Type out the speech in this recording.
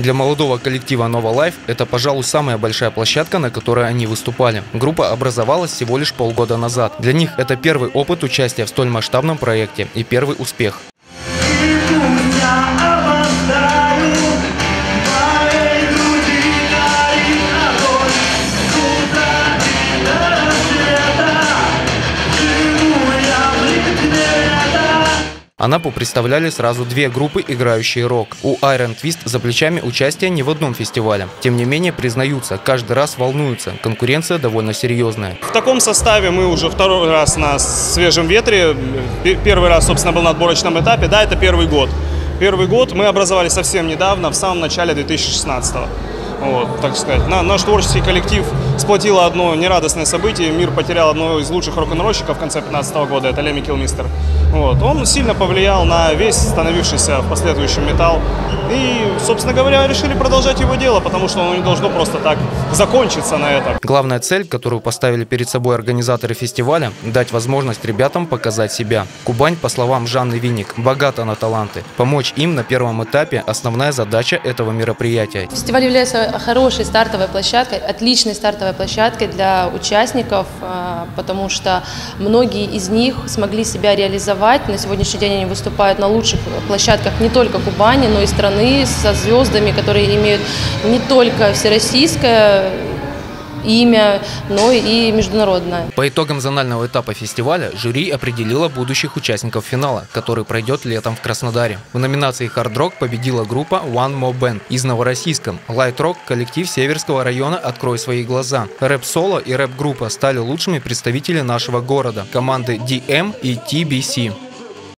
Для молодого коллектива Nova Life это, пожалуй, самая большая площадка, на которой они выступали. Группа образовалась всего лишь полгода назад. Для них это первый опыт участия в столь масштабном проекте и первый успех. Анапу представляли сразу две группы, играющие рок. У Iron Twist за плечами участие не в одном фестивале. Тем не менее, признаются, каждый раз волнуются. Конкуренция довольно серьезная. В таком составе мы уже второй раз на свежем ветре. Первый раз, собственно, был на отборочном этапе. Да, это первый год. Первый год мы образовались совсем недавно, в самом начале 2016 -го. Вот, так сказать, на, наш творческий коллектив сплотило одно нерадостное событие. Мир потерял одного из лучших рок-н-ролльщиков в конце 2015 года, это Леми Килмистер. Вот, он сильно повлиял на весь становившийся в последующем металл. И, собственно говоря, решили продолжать его дело, потому что оно не должно просто так закончиться на этом. Главная цель, которую поставили перед собой организаторы фестиваля – дать возможность ребятам показать себя. Кубань, по словам Жанны Винник, богата на таланты. Помочь им на первом этапе – основная задача этого мероприятия. Фестиваль является хорошей стартовой площадкой, отличной стартовой площадкой для участников, а, потому что многие из них смогли себя реализовать. На сегодняшний день они выступают на лучших площадках не только Кубани, но и страны со звездами, которые имеют не только всероссийское имя, но и международное. По итогам зонального этапа фестиваля жюри определило будущих участников финала, который пройдет летом в Краснодаре. В номинации «Хард Рок» победила группа One More Band из Новороссийска. Light Rock – коллектив Северского района «Открой свои глаза». Рэп-соло и рэп-группа стали лучшими представителями нашего города – команды DM и TBC.